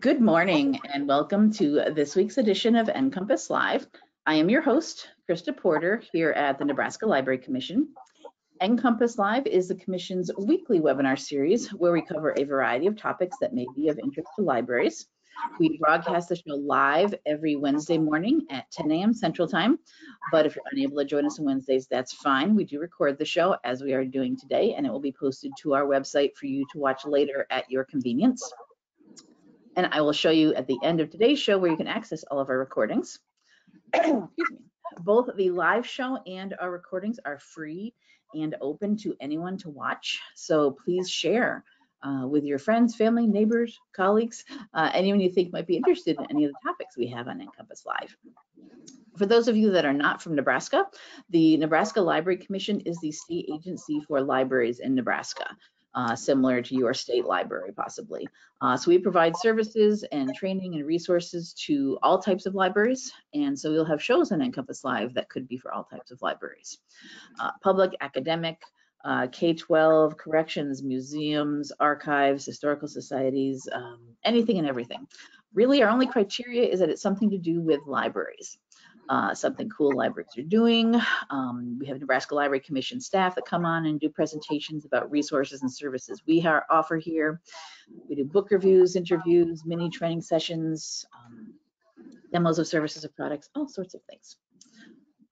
Good morning and welcome to this week's edition of NCompass Live. I am your host, Krista Porter, here at the Nebraska Library Commission. NCompass Live is the Commission's weekly webinar series where we cover a variety of topics that may be of interest to libraries. We broadcast the show live every Wednesday morning at 10 a.m. Central Time, but if you're unable to join us on Wednesdays, that's fine. We do record the show as we are doing today, and it will be posted to our website for you to watch later at your convenience. And I will show you at the end of today's show where you can access all of our recordings. Excuse me. Both the live show and our recordings are free and open to anyone to watch. So please share uh, with your friends, family, neighbors, colleagues, uh, anyone you think might be interested in any of the topics we have on NCompass Live. For those of you that are not from Nebraska, the Nebraska Library Commission is the state agency for libraries in Nebraska uh, similar to your state library possibly. Uh, so we provide services and training and resources to all types of libraries. And so we'll have shows on NCompass Live that could be for all types of libraries. Uh, public, academic, uh, K-12, corrections, museums, archives, historical societies, um, anything and everything. Really, our only criteria is that it's something to do with libraries uh, something cool libraries are doing. Um, we have Nebraska Library Commission staff that come on and do presentations about resources and services we offer here. We do book reviews, interviews, mini training sessions, um, demos of services or products, all sorts of things.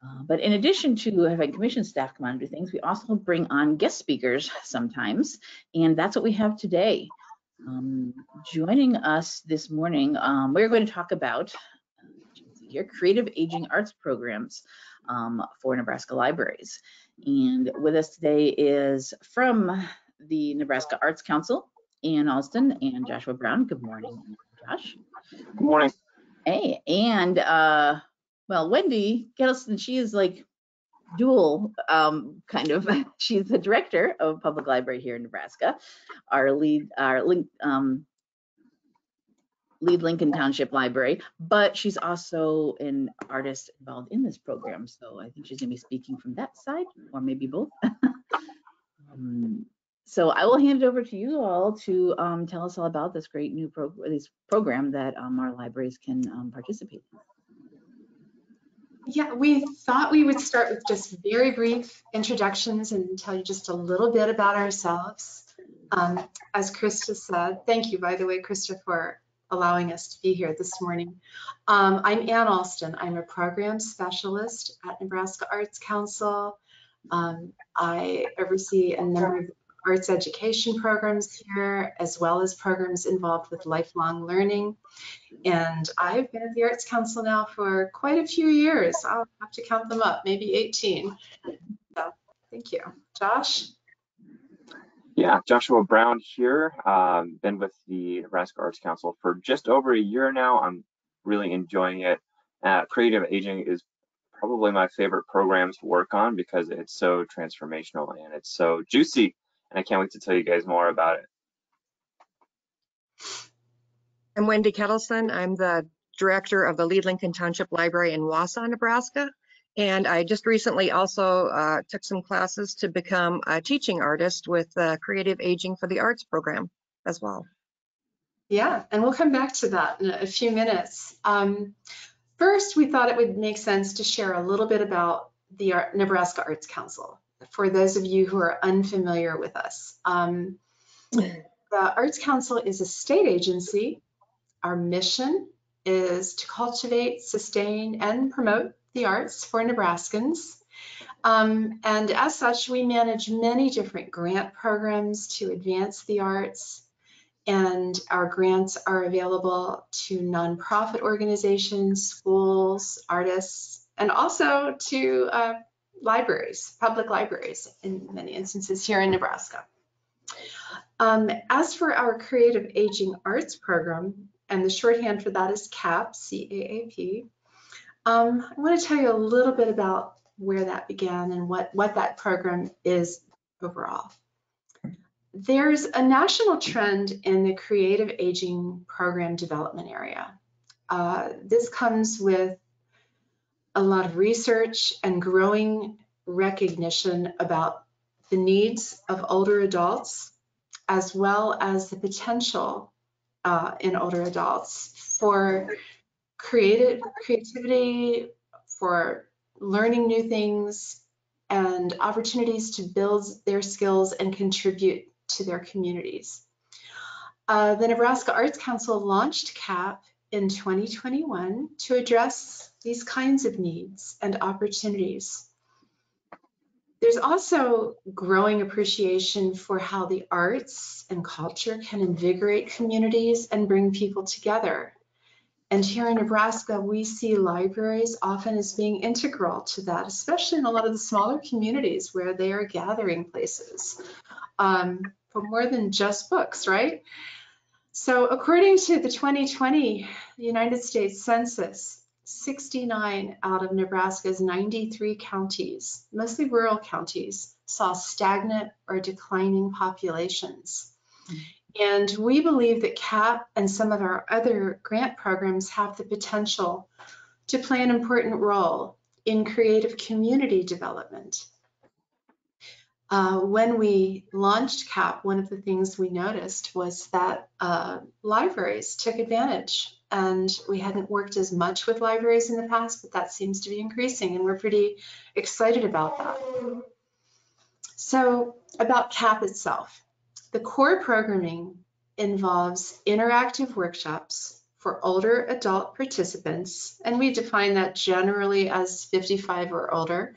Uh, but in addition to having commission staff come on and do things, we also bring on guest speakers sometimes, and that's what we have today. Um, joining us this morning, um, we're going to talk about here, creative aging arts programs um, for Nebraska libraries. And with us today is from the Nebraska Arts Council, Anne Alston and Joshua Brown. Good morning, Josh. Good morning. Hey, and uh, well, Wendy Ketelsen, she is like dual um, kind of, she's the director of public library here in Nebraska. Our Lied, our link, um, Lied Lincoln Township Library, but she's also an artist involved in this program. So I think she's gonna be speaking from that side, or maybe both. um, so I will hand it over to you all to um, tell us all about this great new pro this program that um, our libraries can um, participate in. Yeah, we thought we would start with just very brief introductions and tell you just a little bit about ourselves. Um, as Krista said, thank you, by the way, Krista, for allowing us to be here this morning. Um, I'm Anne Alston. I'm a program specialist at Nebraska Arts Council. Um, I oversee a number of arts education programs here, as well as programs involved with lifelong learning. And I've been at the Arts Council now for quite a few years. I'll have to count them up, maybe 18. So, thank you. Josh? Yeah, Joshua Brown here. Um, been with the Nebraska Arts Council for just over a year now. I'm really enjoying it. Uh, creative aging is probably my favorite program to work on because it's so transformational and it's so juicy. And I can't wait to tell you guys more about it. I'm Wendy Ketelsen. I'm the director of the Lied Lincoln Township Library in Wausa, Nebraska. And I just recently also uh, took some classes to become a teaching artist with the Creative Aging for the Arts program as well. Yeah, and we'll come back to that in a few minutes. Um, first, we thought it would make sense to share a little bit about the Nebraska Arts Council for those of you who are unfamiliar with us. Um, the Arts Council is a state agency. Our mission is to cultivate, sustain, and promote the arts for Nebraskans. Um, and as such, we manage many different grant programs to advance the arts. And our grants are available to nonprofit organizations, schools, artists, and also to uh, libraries, public libraries in many instances here in Nebraska. Um, as for our Creative Aging Arts Program, and the shorthand for that is CAAP, C-A-A-P, um, I want to tell you a little bit about where that began and what, what that program is overall. There's a national trend in the creative aging program development area. Uh, this comes with a lot of research and growing recognition about the needs of older adults, as well as the potential uh, in older adults for creative creativity, for learning new things, and opportunities to build their skills and contribute to their communities. Uh, the Nebraska Arts Council launched CAAP in 2021 to address these kinds of needs and opportunities. There's also growing appreciation for how the arts and culture can invigorate communities and bring people together. And here in Nebraska, we see libraries often as being integral to that, especially in a lot of the smaller communities where they are gathering places um, for more than just books, right? So according to the 2020 United States Census, 69 out of Nebraska's 93 counties, mostly rural counties, saw stagnant or declining populations. And we believe that CAAP and some of our other grant programs have the potential to play an important role in creative community development. Uh, when we launched CAAP, one of the things we noticed was that uh, libraries took advantage and we hadn't worked as much with libraries in the past, but that seems to be increasing and we're pretty excited about that. So about CAAP itself. The core programming involves interactive workshops for older adult participants, and we define that generally as 55 or older.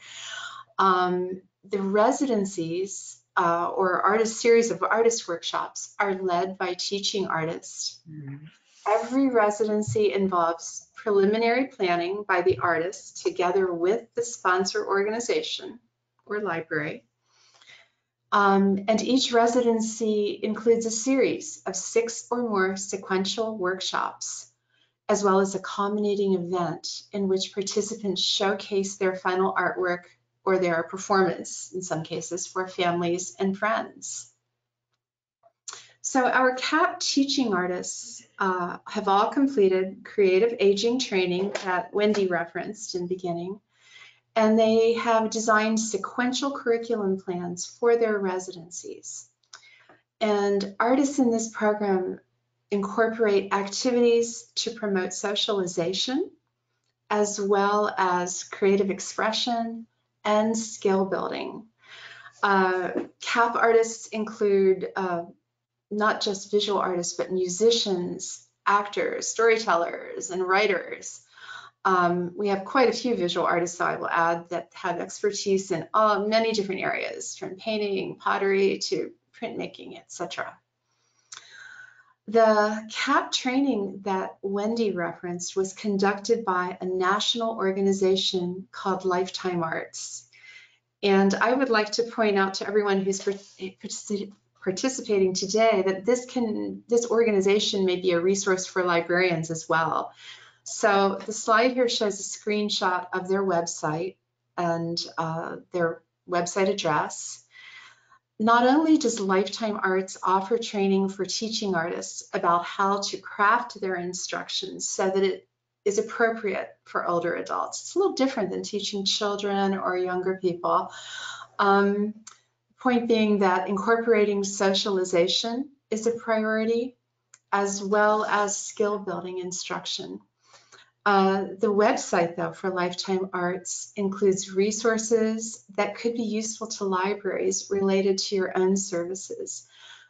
Um, the residencies uh, or artist series of artist workshops are led by teaching artists. Mm. Every residency involves preliminary planning by the artist together with the sponsor organization or library. Um, and each residency includes a series of six or more sequential workshops, as well as a culminating event in which participants showcase their final artwork or their performance, in some cases, for families and friends. So our CAAP teaching artists uh, have all completed creative aging training that Wendy referenced in beginning, and they have designed sequential curriculum plans for their residencies. And artists in this program incorporate activities to promote socialization, as well as creative expression and skill building. Uh, CAAP artists include uh, not just visual artists, but musicians, actors, storytellers, and writers. Um, we have quite a few visual artists, I will add, that have expertise in all, many different areas, from painting, pottery, to printmaking, etc. The CAAP training that Wendy referenced was conducted by a national organization called Lifetime Arts. And I would like to point out to everyone who's participating today that this can this organization may be a resource for librarians as well. So the slide here shows a screenshot of their website and uh, their website address. Not only does Lifetime Arts offer training for teaching artists about how to craft their instructions so that it is appropriate for older adults. It's a little different than teaching children or younger people. Um, point being that incorporating socialization is a priority as well as skill building instruction. Uh, the website, though, for Lifetime Arts includes resources that could be useful to libraries related to your own services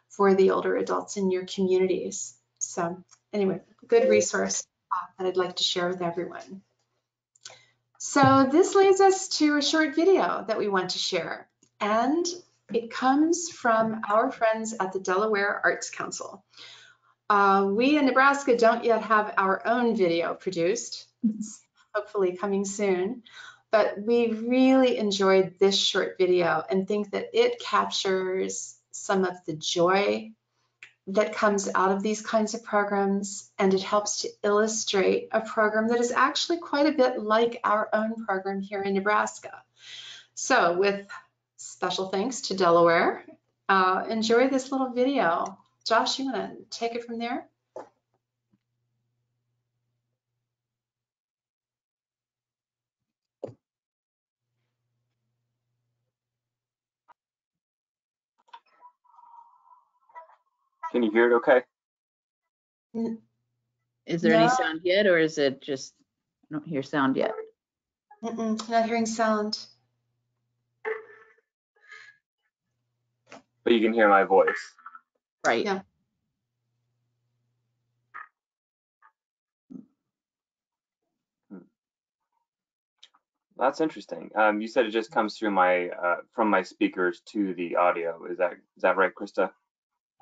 for the older adults in your communities. So anyway, good resource uh, that I'd like to share with everyone. So this leads us to a short video that we want to share. And it comes from our friends at the Delaware Arts Council. Uh, we in Nebraska don't yet have our own video produced. It's hopefully coming soon. But we really enjoyed this short video and think that it captures some of the joy that comes out of these kinds of programs and it helps to illustrate a program that is actually quite a bit like our own program here in Nebraska. So with special thanks to Delaware, uh, enjoy this little video. Josh, you want to take it from there? Can you hear it okay? Is there any sound yet, or is it just, I don't hear sound yet? Mm-mm, Not hearing sound. But you can hear my voice. Right. Yeah. That's interesting. Um, you said it just comes through my uh, from my speakers to the audio. Is that is that right, Krista?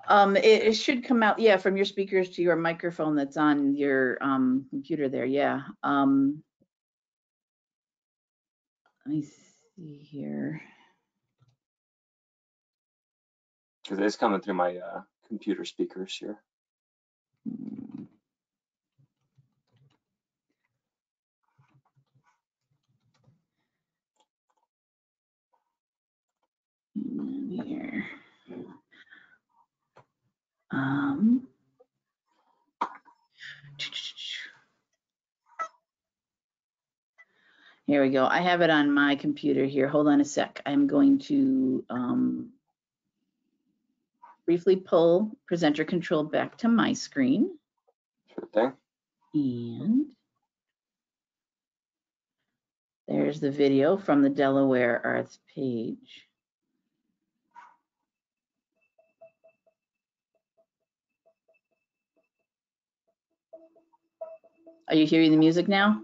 Um, it, it should come out, yeah, from your speakers to your microphone that's on your, um, computer there, yeah. Um, let me see here. Because it's coming through my uh, computer speakers here. Here. Um. Here we go. I have it on my computer here. Hold on a sec. I'm going to um, briefly pull presenter control back to my screen. Sure thing. And there's the video from the Delaware Arts page. Are you hearing the music now?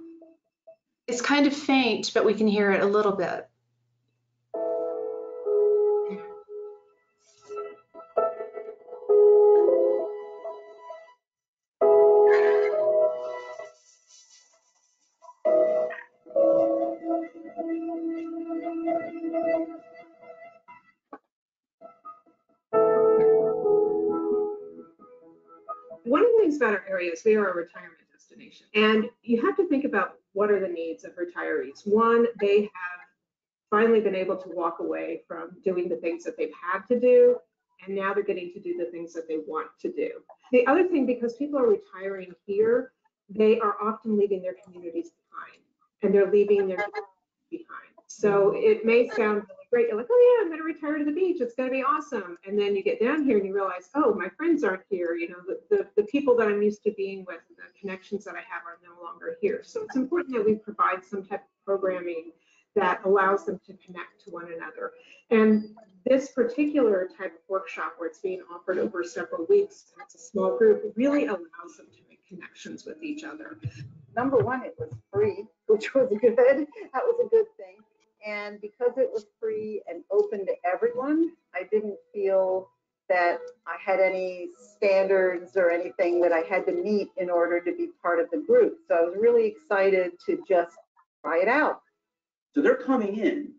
It's kind of faint, but we can hear it a little bit. About our area is we are a retirement destination. And you have to think about what are the needs of retirees. One, they have finally been able to walk away from doing the things that they've had to do, and now they're getting to do the things that they want to do. The other thing, because people are retiring here, they are often leaving their communities behind, and they're leaving their behind. So it may sound really great. You're like, oh yeah, I'm going to retire to the beach. It's going to be awesome. And then you get down here and you realize, oh, my friends aren't here. You know, the, the, the people that I'm used to being with, the connections that I have are no longer here. So it's important that we provide some type of programming that allows them to connect to one another. And this particular type of workshop where it's being offered over several weeks, and it's a small group, really allows them to make connections with each other. number one, it was free, which was good. That was a good thing. And because it was free and open to everyone, I didn't feel that I had any standards or anything that I had to meet in order to be part of the group. So I was really excited to just try it out. So they're coming in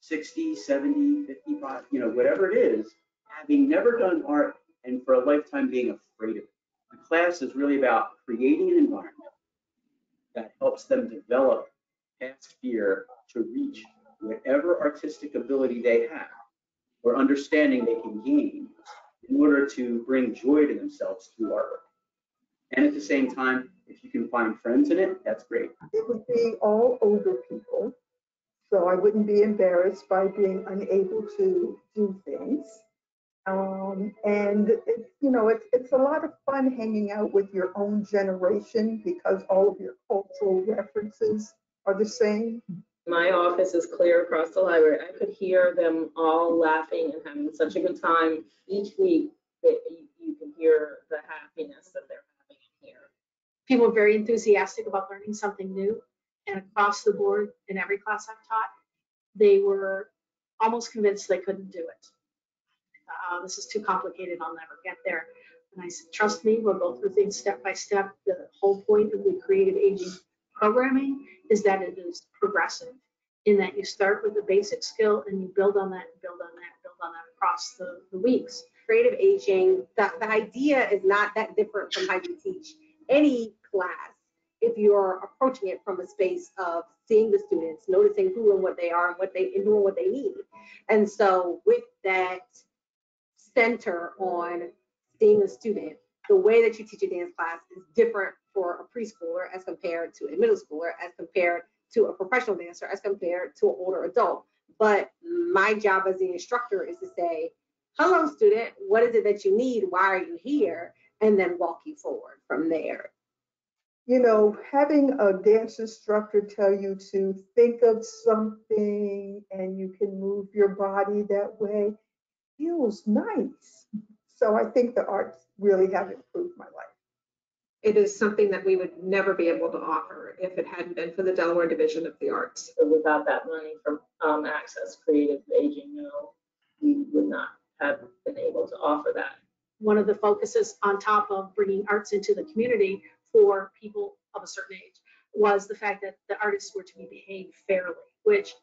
60, 70, 55, you know, whatever it is, having never done art and for a lifetime being afraid of it. The class is really about creating an environment that helps them develop past fear to reach whatever artistic ability they have or understanding they can gain in order to bring joy to themselves through artwork. And at the same time, if you can find friends in it, that's great. it would be all older people. So I wouldn't be embarrassed by being unable to do things. Um, and it's, you know, it's, it's a lot of fun hanging out with your own generation because all of your cultural references are the same. My office is clear across the library. I could hear them all laughing and having such a good time each week that you, you can hear the happiness that they're having in here. people are very enthusiastic about learning something new. And across the board, in every class I've taught, they were almost convinced they couldn't do it. Uh, this is too complicated, I'll never get there. And I said, trust me, we'll go through things step by step. The whole point of the creative aging programming is that it is progressive in that you start with a basic skill and you build on that, build on that, build on that across the, the weeks. creative aging, the, the idea is not that different from how you teach any class if you're approaching it from a space of seeing the students, noticing who and what they are and what they and who and what they need. And so with that center on seeing the student, the way that you teach a dance class is different for a preschooler as compared to a middle schooler, as compared to a professional dancer, as compared to an older adult. But my job as the instructor is to say, hello student, what is it that you need? Why are you here? and then walk you forward from there. You know, having a dance instructor tell you to think of something and you can move your body that way feels nice. So I think the arts really have improved my life. It is something that we would never be able to offer if it hadn't been for the Delaware Division of the Arts. But Without that money from um, Access Creative Aging, no, we would not have been able to offer that. One of the focuses on top of bringing arts into the community for people of a certain age was the fact that the artists were to be behaved fairly, which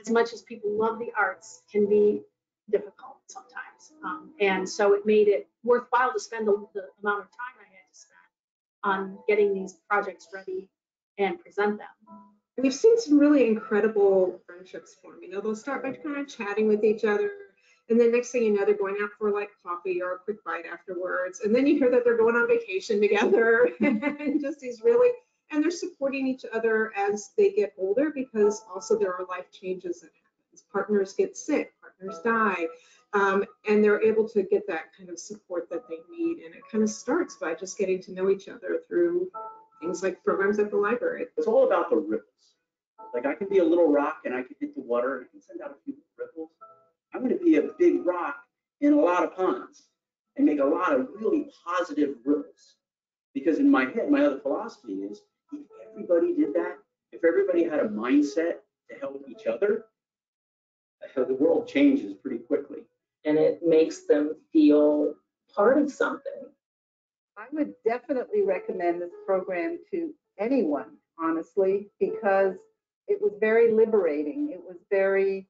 as much as people love the arts can be difficult sometimes. Um, and so it made it worthwhile to spend the, the amount of time I had to spend on getting these projects ready and present them. We've seen some really incredible friendships form. You know, they'll start by kind of chatting with each other. And then next thing you know, they're going out for like coffee or a quick bite afterwards. And then you hear that they're going on vacation together and just these really, and they're supporting each other as they get older because also there are life changes that happen. Partners get sick, partners die. Um, and they're able to get that kind of support that they need. And it kind of starts by just getting to know each other through things like programs at the library. It's all about the ripples. Like I can be a little rock and I can hit the water and I can send out a few ripples. I'm going to be a big rock in a lot of ponds and make a lot of really positive ripples. Because in my head, my other philosophy is if everybody did that, if everybody had a mindset to help each other, the world changes pretty quickly. And it makes them feel part of something. I would definitely recommend this program to anyone, honestly, because it was very liberating. It was very,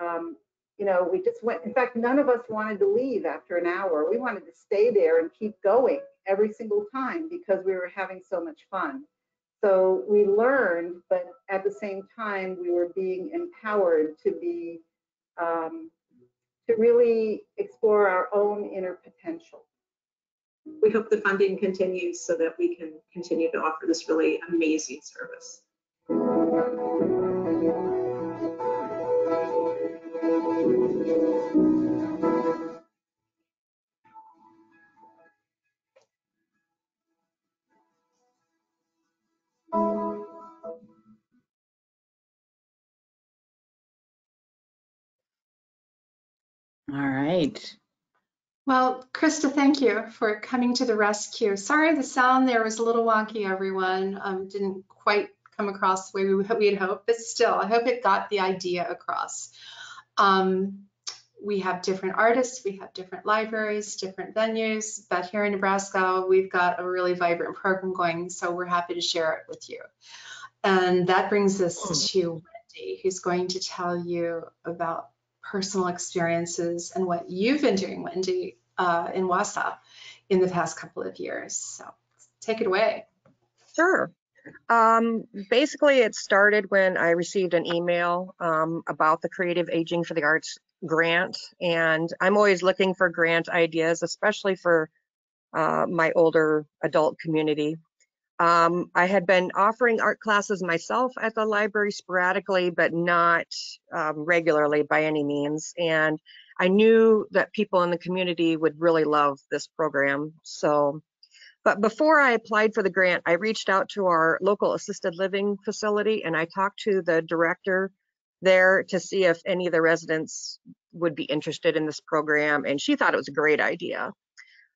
um, you know, we just went, in fact, none of us wanted to leave after an hour. We wanted to stay there and keep going every single time because we were having so much fun. So we learned, but at the same time, we were being empowered to be, um, to really explore our own inner potential. We hope the funding continues so that we can continue to offer this really amazing service. All right. Well, Krista, thank you for coming to the rescue. Sorry, the sound there was a little wonky, everyone. Um, didn't quite come across the way we, we had hoped, but still, I hope it got the idea across. Um, we have different artists, we have different libraries, different venues, but here in Nebraska, we've got a really vibrant program going, so we're happy to share it with you. And that brings us to Wendy, who's going to tell you about personal experiences and what you've been doing, Wendy, uh, in Wausa in the past couple of years. So take it away. Sure. Um, basically, it started when I received an email um, about the Creative Aging for the Arts grant, and I'm always looking for grant ideas, especially for uh, my older adult community. Um, I had been offering art classes myself at the library sporadically, but not um, regularly by any means. And I knew that people in the community would really love this program. So, but before I applied for the grant, I reached out to our local assisted living facility and I talked to the director there to see if any of the residents would be interested in this program. And she thought it was a great idea.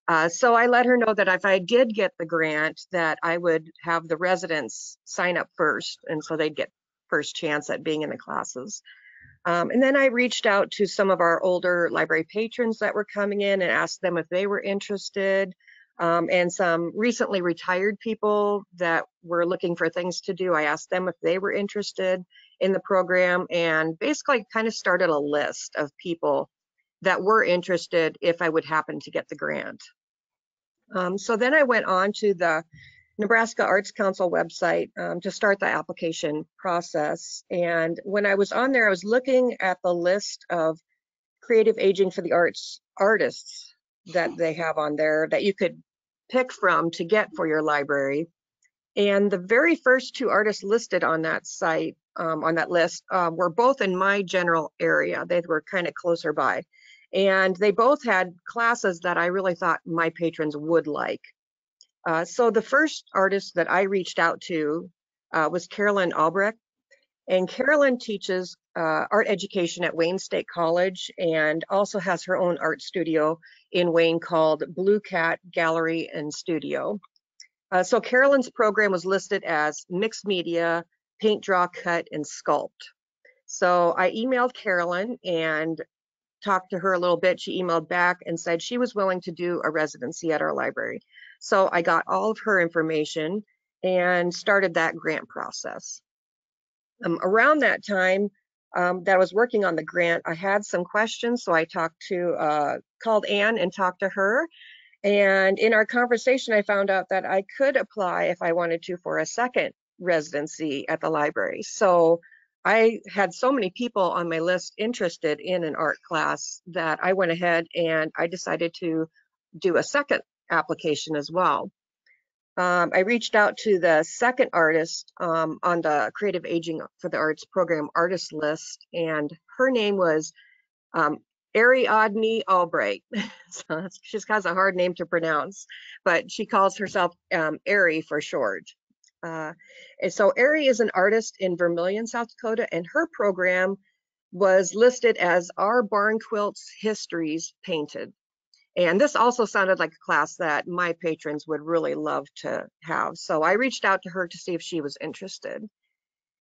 Uh, so I let her know that if I did get the grant, that I would have the residents sign up first, and so they'd get first chance at being in the classes. Um, and then I reached out to some of our older library patrons that were coming in and asked them if they were interested, um, and some recently retired people that were looking for things to do. I asked them if they were interested in the program, and basically kind of started a list of people that were interested if I would happen to get the grant. Um, so then I went on to the Nebraska Arts Council website um, to start the application process. And when I was on there, I was looking at the list of creative aging for the arts artists that they have on there that you could pick from to get for your library. And the very first two artists listed on that site, um, on that list, uh, were both in my general area. They were kind of closer by. And they both had classes that I really thought my patrons would like. Uh, so the first artist that I reached out to uh, was Carolyn Albrecht. And Carolyn teaches uh, art education at Wayne State College and also has her own art studio in Wayne called Blue Cat Gallery and Studio. Uh, so Carolyn's program was listed as mixed media, paint, draw, cut, and sculpt. So I emailed Carolyn and talked to her a little bit. She emailed back and said she was willing to do a residency at our library. So I got all of her information and started that grant process. Um, around that time um, that I was working on the grant, I had some questions. So I talked to, uh, called Anne and talked to her. And in our conversation, I found out that I could apply if I wanted to for a second residency at the library. So I had so many people on my list interested in an art class that I went ahead and I decided to do a second application as well. Um, I reached out to the second artist um, on the Creative Aging for the Arts program artist list, and her name was um, Ariadne Albright. so she has a hard name to pronounce, but she calls herself um, Ari for short. Uh, and so Ari is an artist in Vermillion, South Dakota, and her program was listed as Our Barn Quilts Histories Painted. And this also sounded like a class that my patrons would really love to have. So I reached out to her to see if she was interested.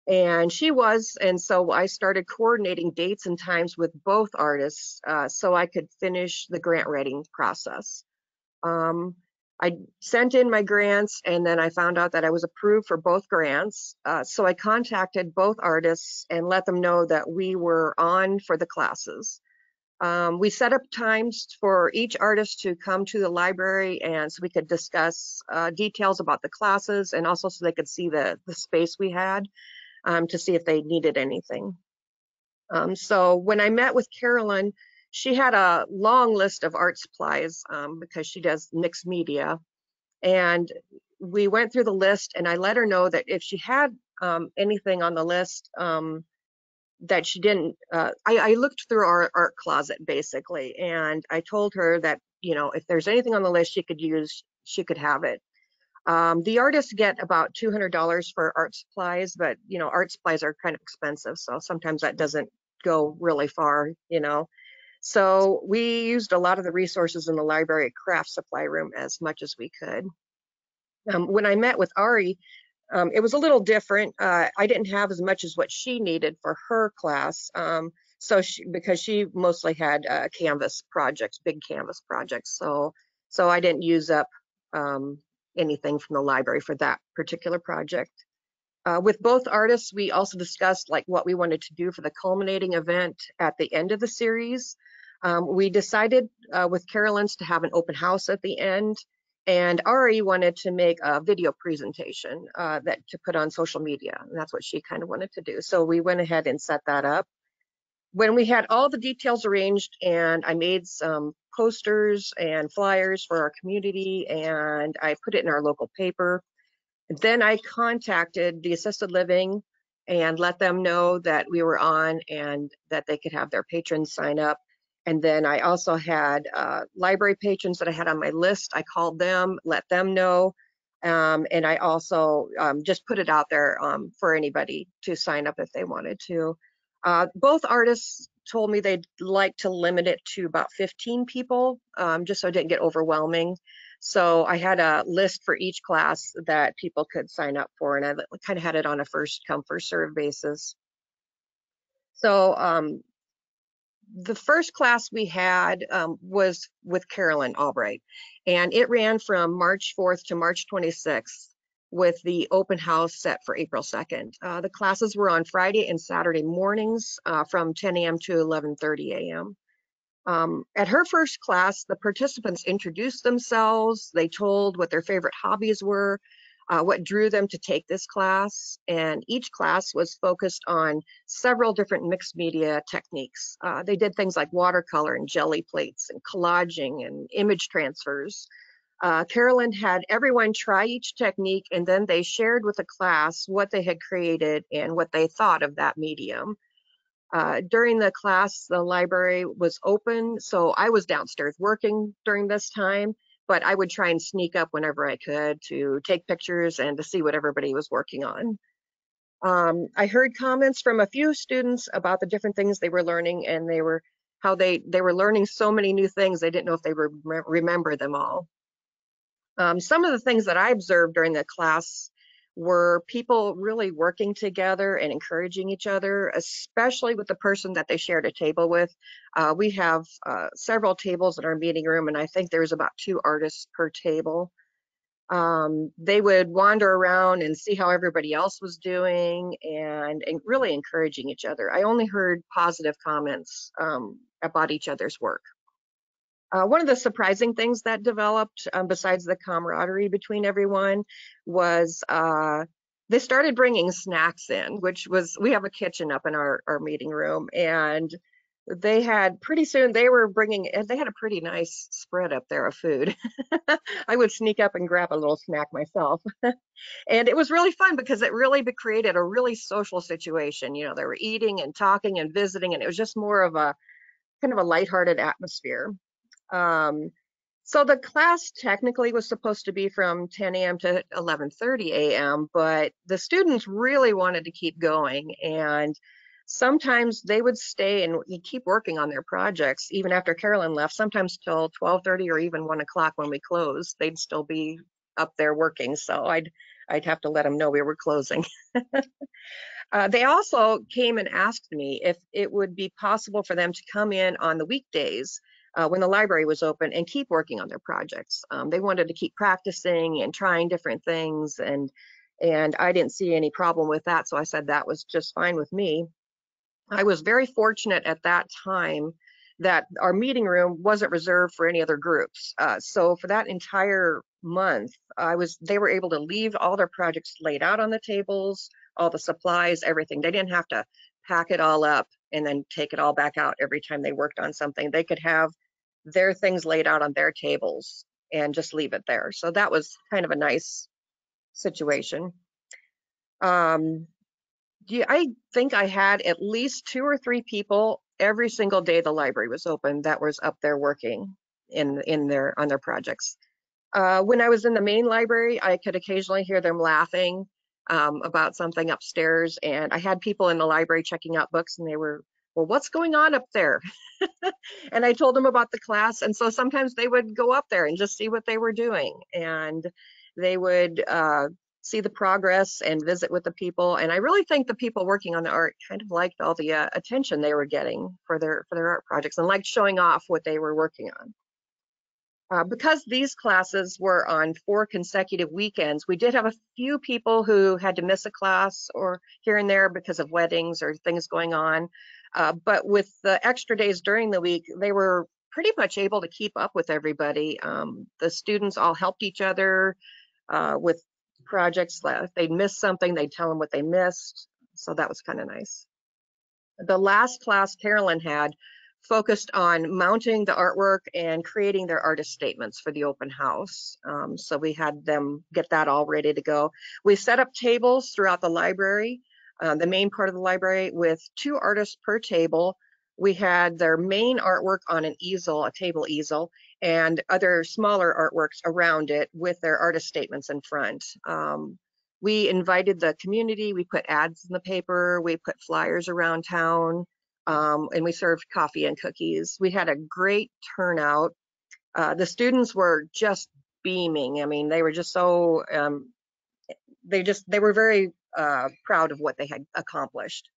And she was, and so I started coordinating dates and times with both artists uh, so I could finish the grant writing process. Um, I sent in my grants and then I found out that I was approved for both grants. Uh, so I contacted both artists and let them know that we were on for the classes. Um, we set up times for each artist to come to the library and so we could discuss uh, details about the classes and also so they could see the, the space we had um, to see if they needed anything. Um, so when I met with Carolyn, she had a long list of art supplies um, because she does mixed media. And we went through the list and I let her know that if she had um, anything on the list um, that she didn't, uh, I, I, looked through our art closet basically, and I told her that, you know, if there's anything on the list she could use, she could have it. Um, the artists get about $200 for art supplies, but, you know, art supplies are kind of expensive. So sometimes that doesn't go really far, you know. So we used a lot of the resources in the library craft supply room as much as we could. Um, when I met with Ari, um, it was a little different. Uh, I didn't have as much as what she needed for her class. Um, so she, because she mostly had uh, canvas projects, big canvas projects. So, so I didn't use up um, anything from the library for that particular project. Uh, with both artists, we also discussed like what we wanted to do for the culminating event at the end of the series. Um, we decided uh, with Carolyn's to have an open house at the end, and Ari wanted to make a video presentation uh, that to put on social media, and that's what she kind of wanted to do. So we went ahead and set that up. When we had all the details arranged, and I made some posters and flyers for our community, and I put it in our local paper. Then I contacted the assisted living and let them know that we were on and that they could have their patrons sign up. And then I also had uh, library patrons that I had on my list. I called them, let them know. Um, and I also um, just put it out there um, for anybody to sign up if they wanted to. Uh, both artists told me they'd like to limit it to about 15 people, um, just so it didn't get overwhelming. So I had a list for each class that people could sign up for, and I kind of had it on a first come, first serve basis. So um, the first class we had um, was with Carolyn Albright, and it ran from March 4th to March 26th with the open house set for April 2nd. Uh, the classes were on Friday and Saturday mornings uh, from 10 a.m. to 11:30 a.m. Um, at her first class, the participants introduced themselves. They told what their favorite hobbies were, uh, what drew them to take this class, and each class was focused on several different mixed media techniques. Uh, they did things like watercolor and jelly plates and collaging and image transfers. Uh, Carolyn had everyone try each technique and then they shared with the class what they had created and what they thought of that medium. Uh, during the class, the library was open, so I was downstairs working during this time, but I would try and sneak up whenever I could to take pictures and to see what everybody was working on. Um, I heard comments from a few students about the different things they were learning and they were how they they were learning so many new things they didn't know if they would re remember them all. Um, some of the things that I observed during the class were people really working together and encouraging each other, especially with the person that they shared a table with. Uh, we have uh, several tables in our meeting room, and I think there's about two artists per table. Um, they would wander around and see how everybody else was doing and, and really encouraging each other. I only heard positive comments um, about each other's work. Uh, one of the surprising things that developed, um, besides the camaraderie between everyone, was uh, they started bringing snacks in, which was we have a kitchen up in our, our meeting room, and they had pretty soon they were bringing and they had a pretty nice spread up there of food. I would sneak up and grab a little snack myself. And it was really fun because it really created a really social situation you know they were eating and talking and visiting and it was just more of a kind of a lighthearted atmosphere um, so the class technically was supposed to be from 10 a.m. to 11:30 a.m., but the students really wanted to keep going, and sometimes they would stay and keep working on their projects even after Carolyn left. Sometimes till 12:30 or even 1 o'clock when we closed, they'd still be up there working. So I'd I'd have to let them know we were closing. uh, they also came and asked me if it would be possible for them to come in on the weekdays uh, when the library was open and keep working on their projects. Um, they wanted to keep practicing and trying different things and and I didn't see any problem with that. So I said that was just fine with me. I was very fortunate at that time that our meeting room wasn't reserved for any other groups. Uh, so for that entire month, I was they were able to leave all their projects laid out on the tables, all the supplies, everything. They didn't have to pack it all up and then take it all back out every time they worked on something. They could have their things laid out on their tables and just leave it there. So that was kind of a nice situation. Um, I think I had at least two or three people every single day the library was open that was up there working in in their on their projects. Uh, when I was in the main library, I could occasionally hear them laughing um, about something upstairs, and I had people in the library checking out books, and they were well, what's going on up there? and I told them about the class. And so sometimes they would go up there and just see what they were doing. And they would uh, see the progress and visit with the people. And I really think the people working on the art kind of liked all the uh, attention they were getting for their for their art projects and liked showing off what they were working on. Uh, because these classes were on four consecutive weekends, we did have a few people who had to miss a class or here and there because of weddings or things going on. Uh, but with the extra days during the week, they were pretty much able to keep up with everybody. Um, the students all helped each other uh, with projects. If they'd missed something, they'd tell them what they missed. So that was kind of nice. The last class Carolyn had focused on mounting the artwork and creating their artist statements for the open house. Um, so we had them get that all ready to go. We set up tables throughout the library uh, the main part of the library with two artists per table. We had their main artwork on an easel, a table easel, and other smaller artworks around it with their artist statements in front. Um, we invited the community, we put ads in the paper, we put flyers around town, um, and we served coffee and cookies. We had a great turnout. Uh, the students were just beaming. I mean, they were just so, um, they just, they were very uh, proud of what they had accomplished.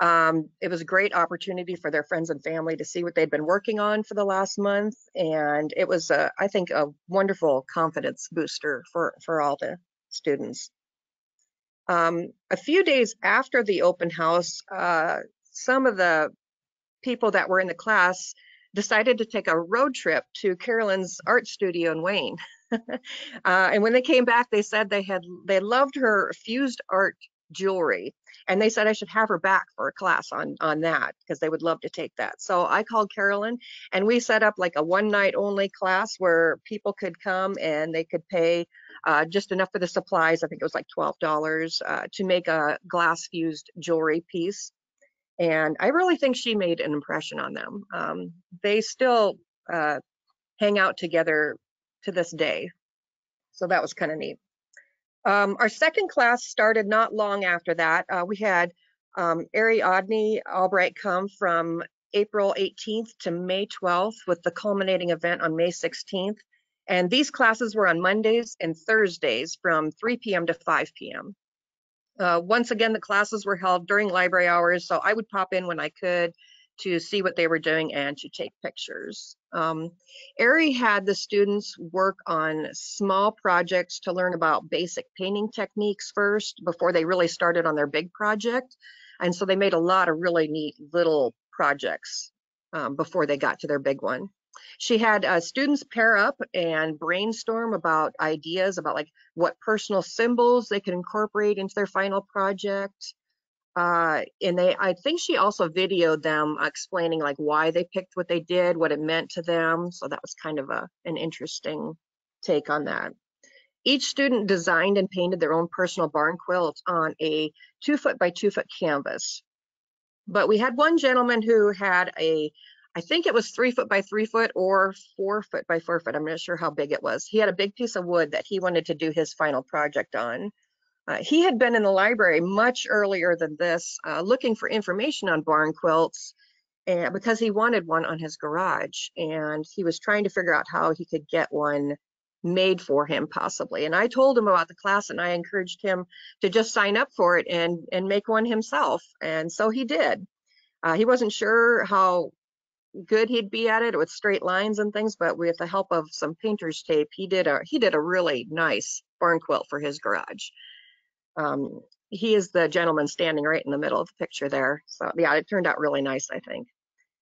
Um, it was a great opportunity for their friends and family to see what they'd been working on for the last month, and it was, a, I think, a wonderful confidence booster for for all the students. Um, a few days after the open house, uh, some of the people that were in the class decided to take a road trip to Carolyn's art studio in Wayne. uh, and when they came back, they said they had they loved her fused art jewelry, and they said I should have her back for a class on on that because they would love to take that. So I called Carolyn, and we set up like a one night only class where people could come and they could pay uh, just enough for the supplies. I think it was like twelve dollars uh, to make a glass fused jewelry piece. And I really think she made an impression on them. Um, they still uh, hang out together to this day. So that was kind of neat. Um, our second class started not long after that. Uh, we had um, Ariadne Albright come from April 18th to May 12th with the culminating event on May 16th. And these classes were on Mondays and Thursdays from 3 p.m. to 5 p.m. Uh, once again, the classes were held during library hours, so I would pop in when I could to see what they were doing and to take pictures. Um, Ari had the students work on small projects to learn about basic painting techniques first before they really started on their big project. And so they made a lot of really neat little projects um, before they got to their big one. She had uh, students pair up and brainstorm about ideas about like what personal symbols they could incorporate into their final project. Uh, and they, I think she also videoed them explaining like why they picked what they did, what it meant to them. So that was kind of a, an interesting take on that. Each student designed and painted their own personal barn quilt on a two foot by two foot canvas. But we had one gentleman who had a, I think it was three foot by three foot or four foot by four foot. I'm not sure how big it was. He had a big piece of wood that he wanted to do his final project on. Uh, he had been in the library much earlier than this, uh, looking for information on barn quilts and because he wanted one on his garage and he was trying to figure out how he could get one made for him possibly. And I told him about the class and I encouraged him to just sign up for it and, and make one himself. And so he did. Uh, he wasn't sure how good he'd be at it with straight lines and things, but with the help of some painter's tape, he did a he did a really nice barn quilt for his garage. Um, he is the gentleman standing right in the middle of the picture there. So yeah, it turned out really nice, I think.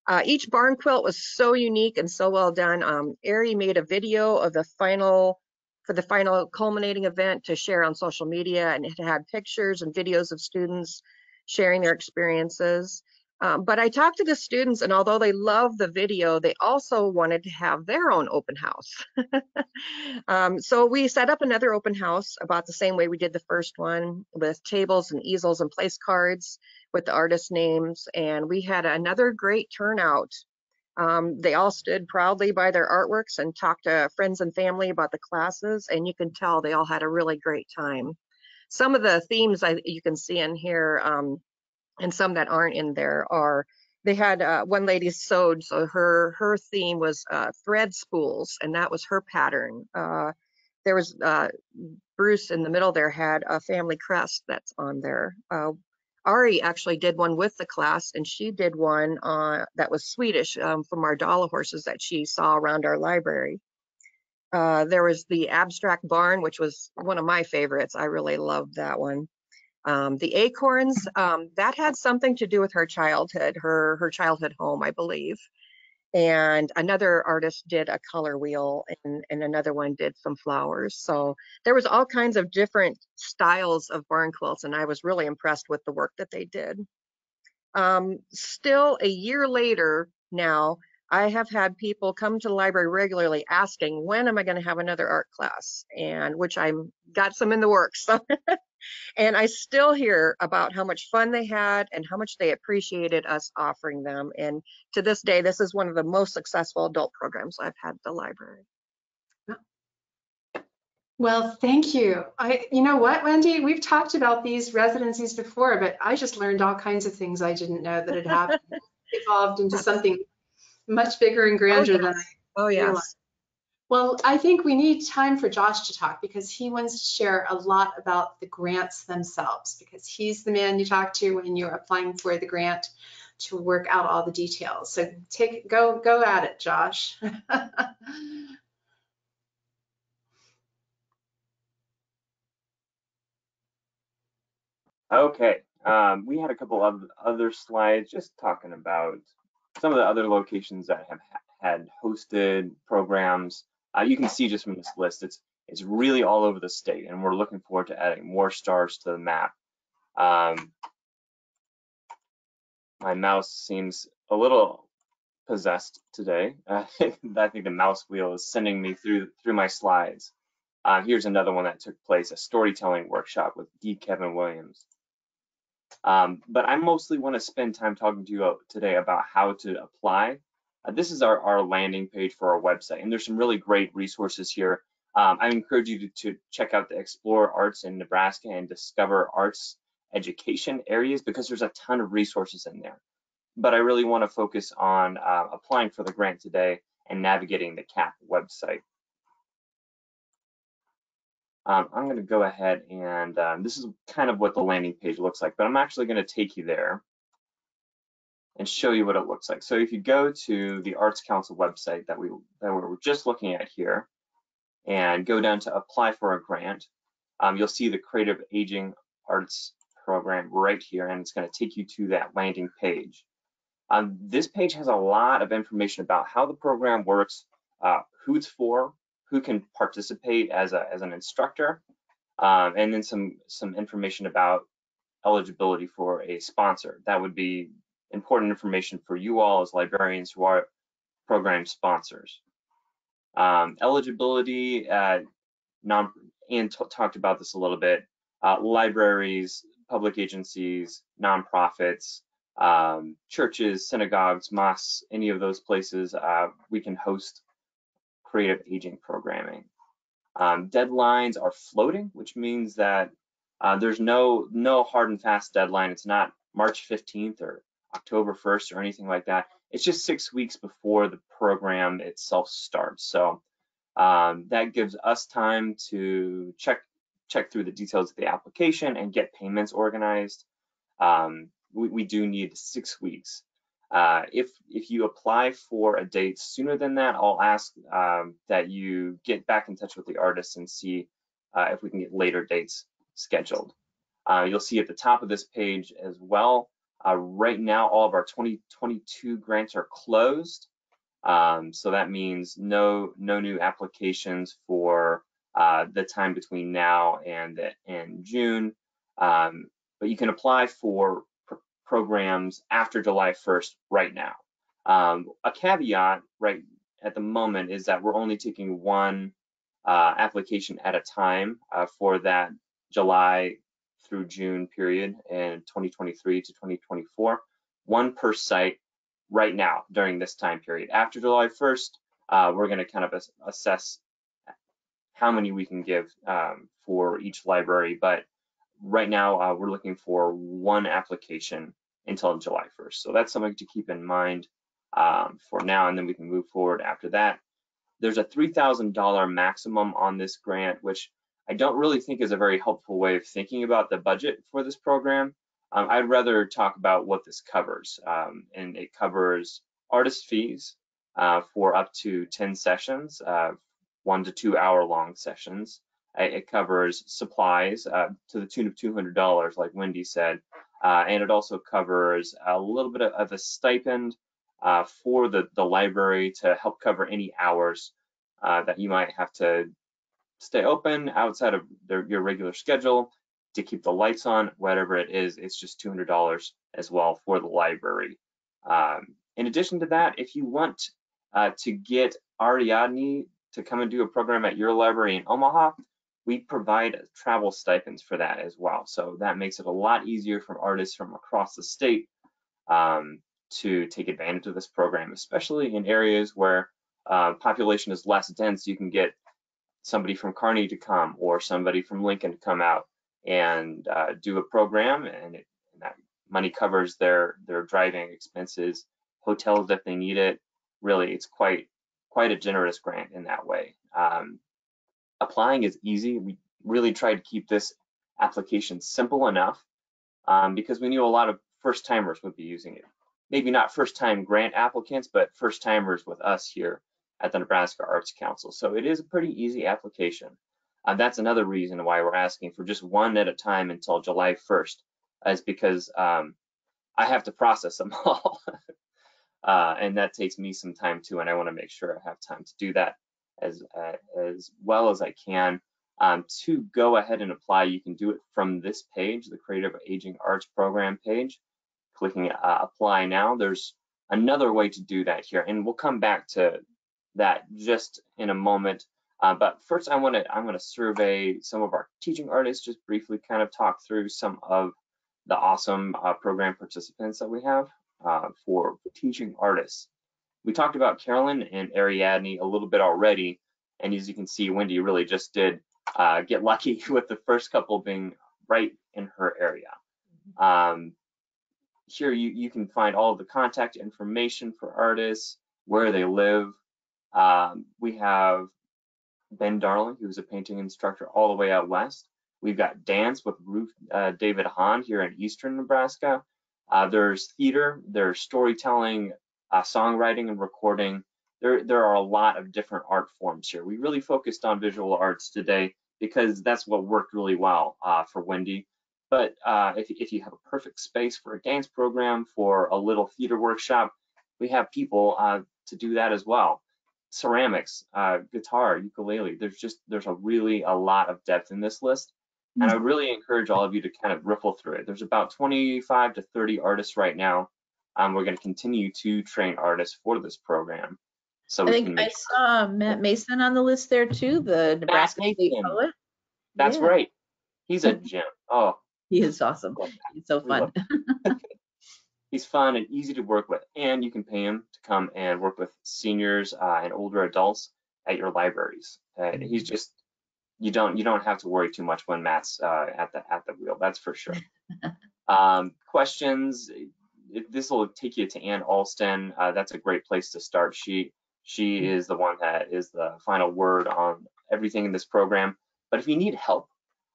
Uh, each barn quilt was so unique and so well done. Um, Ari made a video of the final, for the final culminating event to share on social media and it had pictures and videos of students sharing their experiences. Um, but I talked to the students and although they loved the video, they also wanted to have their own open house. um, so we set up another open house about the same way we did the first one with tables and easels and place cards with the artist names. And we had another great turnout. Um, they all stood proudly by their artworks and talked to friends and family about the classes. And you can tell they all had a really great time. Some of the themes I, you can see in here um, and some that aren't in there are they had uh, one lady sewed so her her theme was uh, thread spools and that was her pattern. Uh, there was uh, bruce in the middle there had a family crest that's on there. Uh, ari actually did one with the class and she did one uh, that was swedish um, from our Dala horses that she saw around our library. There was the abstract barn which was one of my favorites. I really loved that one um, the acorns, um, that had something to do with her childhood, her, her childhood home, I believe. And another artist did a color wheel and, and another one did some flowers. So there was all kinds of different styles of barn quilts and I was really impressed with the work that they did. Um, still a year later now, I have had people come to the library regularly asking, when am I going to have another art class? And which I'm got some in the works. So and I still hear about how much fun they had and how much they appreciated us offering them. And to this day, this is one of the most successful adult programs I've had at the library. Well, thank you. I, you know what, Wendy, we've talked about these residencies before, but I just learned all kinds of things I didn't know that had happened, evolved into something much bigger and oh, grander oh, yes. than I Oh, yes. Realized. Well, I think we need time for Josh to talk because he wants to share a lot about the grants themselves because he's the man you talk to when you're applying for the grant to work out all the details. So take go go at it, Josh. okay, um, we had a couple of other slides just talking about some of the other locations that have had hosted programs uh, you can see just from this list, it's it's really all over the state, and we're looking forward to adding more stars to the map. Um, my mouse seems a little possessed today. Uh, I think the mouse wheel is sending me through through my slides. Uh, here's another one that took place, a storytelling workshop with D. Kevin Williams. Um, but I mostly want to spend time talking to you today about how to apply. Uh, this is our, our landing page for our website, and there's some really great resources here. Um, I encourage you to, to, check out the Explore Arts in Nebraska and Discover Arts Education areas because there's a ton of resources in there. But I really want to focus on uh, applying for the grant today and navigating the CAAP website. Um, I'm going to go ahead and um, this is kind of what the landing page looks like, but I'm actually going to take you there and show you what it looks like. So if you go to the Arts Council website that we that we were just looking at here and go down to apply for a grant, um, you'll see the Creative Aging Arts program right here, and it's going to take you to that landing page. Um, this page has a lot of information about how the program works, uh, who it's for, who can participate as, a, as an instructor, um, and then some, some information about eligibility for a sponsor. That would be important information for you all as librarians who are program sponsors. Um, eligibility, uh, non, and talked about this a little bit, uh, libraries, public agencies, nonprofits, um, churches, synagogues, mosques, any of those places, uh, we can host creative aging programming. Um, deadlines are floating, which means that uh, there's no no hard and fast deadline. It's not March 15th or October 1st or anything like that. It's just six weeks before the program itself starts. So um, that gives us time to check check through the details of the application and get payments organized. Um, we, we, do need six weeks. Uh, if if you apply for a date sooner than that, I'll ask um, that you get back in touch with the artist and see uh, if we can get later dates scheduled. Uh, you'll see at the top of this page as well. Uh, right now, all of our 2022 grants are closed, um, so that means no no new applications for uh, the time between now and and June. Um, but you can apply for programs after July 1st right now. Um, a caveat right at the moment is that we're only taking one uh, application at a time uh, for that July through June period in 2023 to 2024, one per site right now during this time period. After July 1st, uh, we're going to kind of assess how many we can give um, for each library, but right now uh, we're looking for one application until July 1st. So that's something to keep in mind um, for now, and then we can move forward after that. There's a $3,000 maximum on this grant, which I don't really think is a very helpful way of thinking about the budget for this program. Um, I'd rather talk about what this covers, um, and it covers artist fees uh, for up to 10 sessions, uh, one to two hour long sessions. It covers supplies uh, to the tune of $200, like Wendy said, uh, and it also covers a little bit of a stipend uh, for the, the library to help cover any hours uh, that you might have to stay open outside of their, your regular schedule to keep the lights on, whatever it is, it's just $200 as well for the library. Um, in addition to that, if you want uh, to get Ariadne to come and do a program at your library in Omaha, we provide travel stipends for that as well. So that makes it a lot easier for artists from across the state um, to take advantage of this program, especially in areas where uh, population is less dense. You can get somebody from Kearney to come or somebody from Lincoln to come out and uh, do a program, and, it, and, that money covers their their driving expenses, hotels if they need it. Really, it's quite quite a generous grant in that way. Um, applying is easy. We really tried to keep this application simple enough um, because we knew a lot of first timers would be using it. Maybe not first time grant applicants, but first timers with us here at the Nebraska Arts Council. So it is a pretty easy application. Uh, that's another reason why we're asking for just one at a time until July 1st, is because um, I have to process them all. uh, and that takes me some time too, and I want to make sure I have time to do that as, uh, as well as I can. Um, to go ahead and apply, you can do it from this page, the Creative Aging Arts Program page. Clicking uh, Apply Now, there's another way to do that here, and we'll come back to that just in a moment. Uh, but first, I want to I'm going to survey some of our teaching artists, just briefly kind of talk through some of the awesome uh, program participants that we have uh, for teaching artists. We talked about Carolyn and Ariadne a little bit already, and as you can see, Wendy really just did uh, get lucky with the first couple being right in her area. Um, here you, you can find all the contact information for artists, where they live. Um, we have Ben Darling, who's a painting instructor all the way out west. We've got dance with Ruth uh, David Hahn here in eastern Nebraska. Uh, there's theater, there's storytelling, uh, songwriting and recording. There, there are a lot of different art forms here. We really focused on visual arts today because that's what worked really well uh, for Wendy. But uh, if, if you have a perfect space for a dance program, for a little theater workshop, we have people uh, to do that as well. Ceramics, uh, guitar, ukulele, there's just, there's a really a lot of depth in this list. And I would really encourage all of you to kind of riffle through it. There's about 25 to 30 artists right now. Um, we're going to continue to train artists for this program. So I think I make saw Matt Mason on the list there too, the Nebraska State Mason. poet. That's Yeah. right. He's a gem. Oh, He is awesome. He's so fun. He's fun and easy to work with, and you can pay him to come and work with seniors uh, and older adults at your libraries. Uh, he's just you don't you don't have to worry too much when Matt's uh, at the at the wheel. That's for sure. um, questions? This will take you to Anne Alston. Uh, that's a great place to start. She she is the one that is the final word on everything in this program. But if you need help,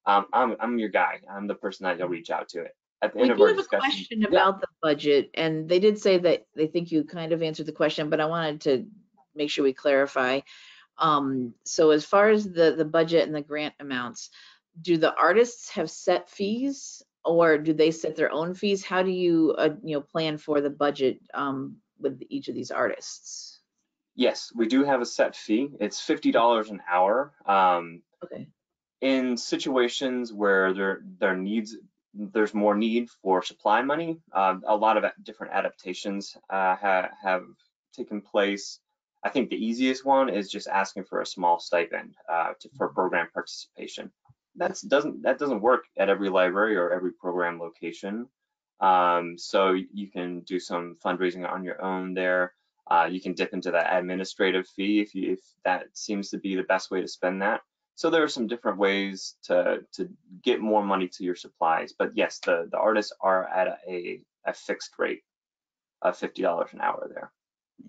um, I'm I'm your guy. I'm the person that you'll reach out to. At the We end of do our have a question Yeah. about the budget, and they did say that they think you kind of answered the question, but I wanted to make sure we clarify. Um, so as far as the, the budget and the grant amounts, do the artists have set fees or do they set their own fees? How do you, uh, you know, plan for the budget, um, with each of these artists? Yes, we do have a set fee. It's fifty dollars an hour. Um, Okay, in situations where there there needs there's more need for supply money, uh, a lot of different adaptations uh, ha have taken place. I think the easiest one is just asking for a small stipend uh, to, for program participation. That's doesn't that doesn't work at every library or every program location. Um, so you can do some fundraising on your own there. Uh, you can dip into that administrative fee if you if that seems to be the best way to spend that. So there are some different ways to to get more money to your supplies. But yes, the the artists are at a a fixed rate of fifty dollars an hour there.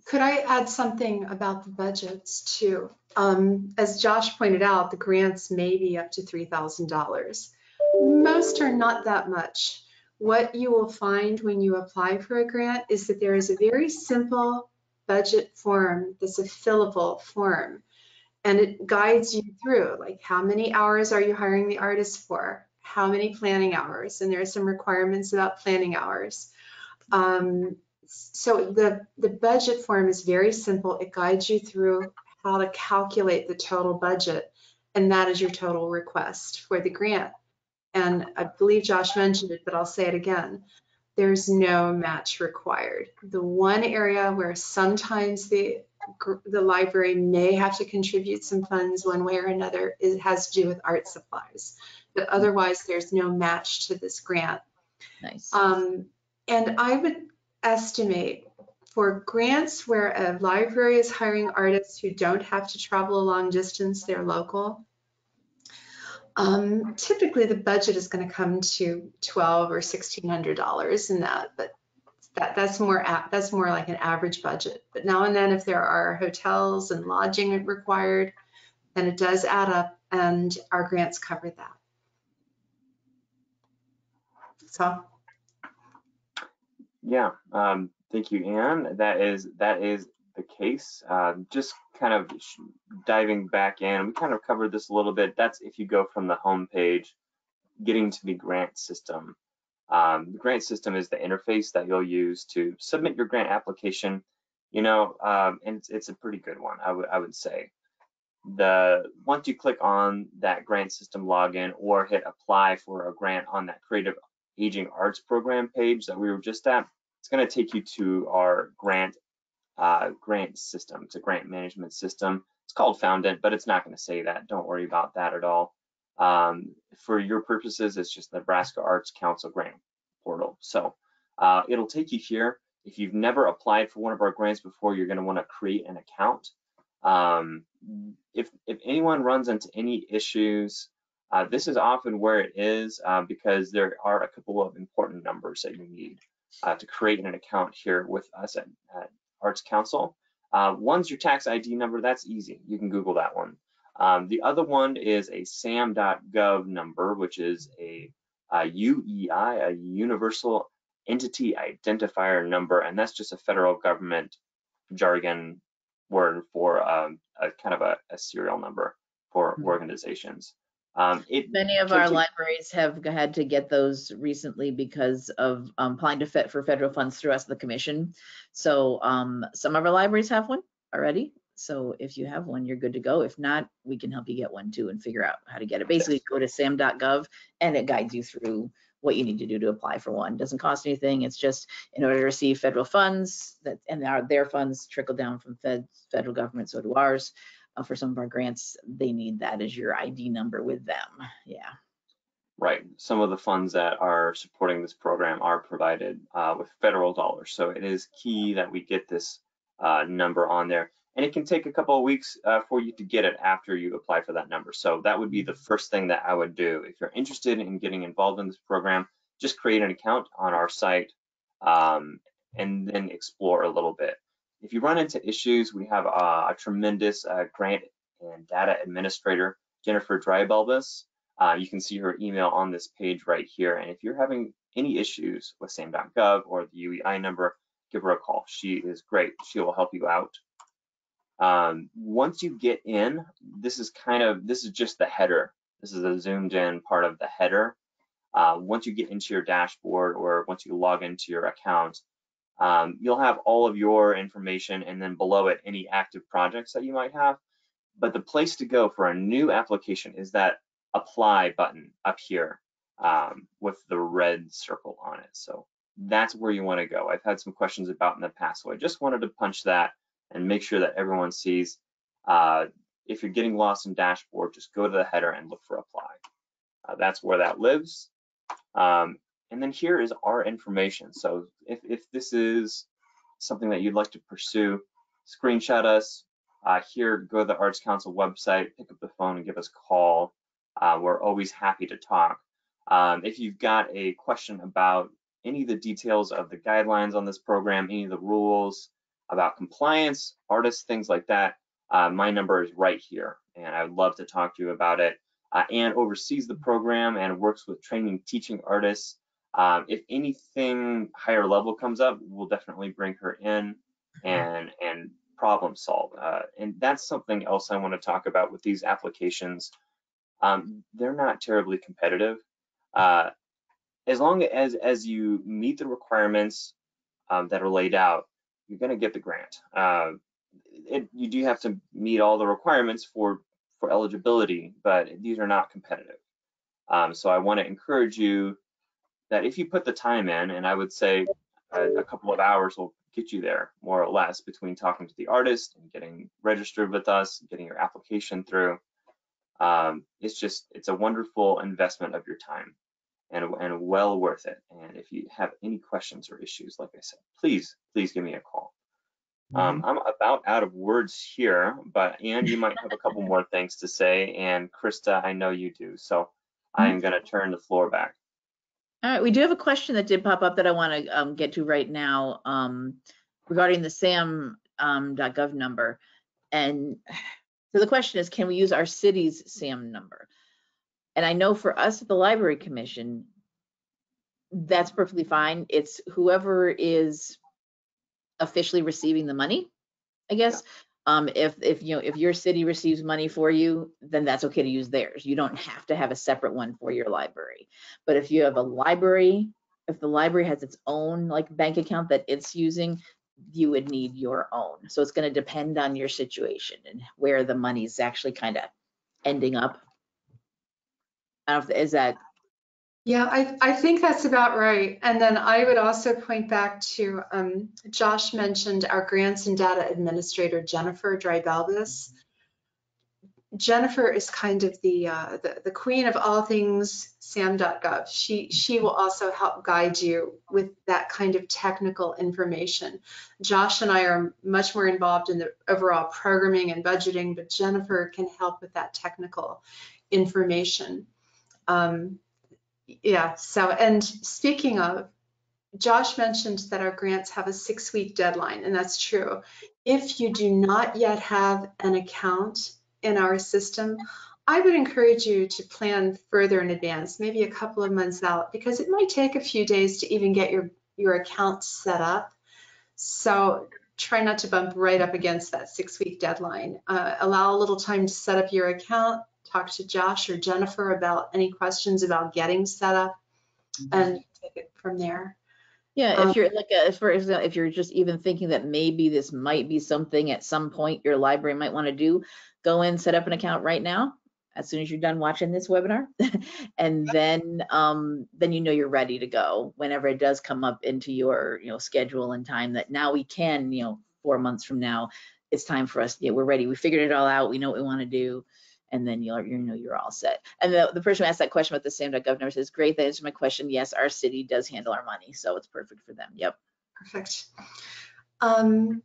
Could I add something about the budgets too? Um, as Josh pointed out, the grants may be up to three thousand dollars. Most are not that much. What you will find when you apply for a grant is that there is a very simple budget form that's a fillable form. And it guides you through, like how many hours are you hiring the artist for? How many planning hours? And there are some requirements about planning hours. Um, so the, the budget form is very simple. It guides you through how to calculate the total budget. And that is your total request for the grant. And I believe Josh mentioned it, but I'll say it again. There's no match required. The one area where sometimes the, the library may have to contribute some funds one way or another, it has to do with art supplies. But otherwise, there's no match to this grant. nice. Um, and I would estimate for grants where a library is hiring artists who don't have to travel a long distance, they're local. Um, typically the budget is going to come to twelve or sixteen hundred dollars in that, but that, that's more, that's more like an average budget. But now and then if there are hotels and lodging required, then it does add up and our grants cover that. So Yeah, um, thank you, Anne. That is that is the case. Uh, just kind of diving back in, we kind of covered this a little bit. That's if you go from the home page, getting to the grant system. Um, the grant system is the interface that you'll use to submit your grant application. You know, um, and it's, it's a pretty good one, I would I would say. The once you click on that grant system login or hit apply for a grant on that creative aging arts program page that we were just at, it's going to take you to our grant uh, grant system. It's a grant management system. It's called Foundant, but it's not going to say that. Don't worry about that at all. Um, for your purposes, it's just Nebraska Arts Council grant portal. So uh, it'll take you here. If you've never applied for one of our grants before, you're going to want to create an account. Um, if, if anyone runs into any issues, uh, this is often where it is uh, because there are a couple of important numbers that you need uh, to create an account here with us at, at Arts Council. Uh, one's your tax ID number, that's easy. You can Google that one. Um, the other one is a sam.gov number, which is a, a UEI, a Universal Entity Identifier number, and that's just a federal government jargon word for um, a kind of a, a serial number for Hmm. organizations. Um, it Many of our take- libraries have had to get those recently because of um, applying to fit for federal funds through us, the commission. So um, some of our libraries have one already. So if you have one, you're good to go. If not, we can help you get one too and figure out how to get it. Basically, go to sam.gov and it guides you through what you need to do to apply for one. Doesn't cost anything. It's just in order to receive federal funds that and our, their funds trickle down from Fed, federal government, so do ours uh, for some of our grants, they need that as your ID number with them. Yeah. Right. Some of the funds that are supporting this program are provided uh, with federal dollars. So it is key that we get this uh, number on there. And it can take a couple of weeks uh, for you to get it after you apply for that number. So that would be the first thing that I would do. If you're interested in getting involved in this program, just create an account on our site um, and then explore a little bit. If you run into issues, we have a tremendous uh, grant and data administrator, Jennifer Dreibelbis. Uh, you can see her email on this page right here. And if you're having any issues with SAM.gov or the UEI number, give her a call. She is great. She will help you out. Um, once you get in, this is kind of, this is just the header. This is a zoomed in part of the header. Uh, once you get into your dashboard or once you log into your account, um, you'll have all of your information and then below it, any active projects that you might have. But the place to go for a new application is that apply button up here um, with the red circle on it. So that's where you want to go. I've had some questions about in the past, so I just wanted to punch that and make sure that everyone sees. Uh, if you're getting lost in dashboard, just go to the header and look for apply. Uh, that's where that lives. Um, and then here is our information. So if, if this is something that you'd like to pursue, screenshot us. Uh, here, go to the Arts Council website, pick up the phone and give us a call. Uh, we're always happy to talk. Um, if you've got a question about any of the details of the guidelines on this program, any of the rules about compliance, artists, things like that, uh, my number is right here. And I would love to talk to you about it. Uh, Anne oversees the program and works with training teaching artists. Um, if anything higher level comes up, we'll definitely bring her in and and problem solve. Uh, and that's something else I want to talk about with these applications. Um, they're not terribly competitive. Uh, as long as as you meet the requirements um, that are laid out, you're going to get the grant. Uh, it, you do have to meet all the requirements for for eligibility, but these are not competitive. Um, so I want to encourage you that if you put the time in, and I would say a, a couple of hours will get you there, more or less, between talking to the artist and getting registered with us, getting your application through. Um, it's just, it's a wonderful investment of your time and, and well worth it. And if you have any questions or issues, like I said, please, please give me a call. Um, I'm about out of words here, but Anne, you might have a couple more things to say, and Krista, I know you do. So I'm going to turn the floor back. All right, we do have a question that did pop up that I want to um, get to right now um, regarding the SAM um, .gov number. And so the question is, can we use our city's SAM number? And I know for us at the Library Commission, that's perfectly fine. It's whoever is officially receiving the money, I guess. Um, if, if, you know, if your city receives money for you, then that's okay to use theirs. You don't have to have a separate one for your library. But if you have a library, if the library has its own like bank account that it's using, you would need your own. So it's going to depend on your situation and where the money's actually kind of ending up. Don't is that, Yeah, I, I think that's about right. And then I would also point back to, um, Josh mentioned our grants and data administrator, Jennifer Dreibelbis. Jennifer is kind of the, uh, the, the queen of all things sam.gov. She, she will also help guide you with that kind of technical information. Josh and I are much more involved in the overall programming and budgeting, but Jennifer can help with that technical information. Um, yeah, so, and speaking of, Josh mentioned that our grants have a six week deadline, and that's true. If you do not yet have an account in our system, I would encourage you to plan further in advance, maybe a couple of months out, because it might take a few days to even get your, your account set up. So try not to bump right up against that six week deadline. Uh, allow a little time to set up your account, talk to Josh or Jennifer about any questions about getting set up and take it from there. Yeah, Um, if you're like, a- for example, if you're just even thinking that maybe this might be something at some point your library might want to do, go in, set up an account right now, as soon as you're done watching this webinar. And then, um, then you know you're ready to go whenever it does come up into your, you know, schedule and time that now we can, you know, four months from now, it's time for us, yeah, we're ready. We figured it all out. We know what we want to do. And then you're, you know, you're all set. And the, the person who asked that question about the sam.gov says, great, that answered my question. Yes, our city does handle our money, so it's perfect for them. Yep. Perfect. Um,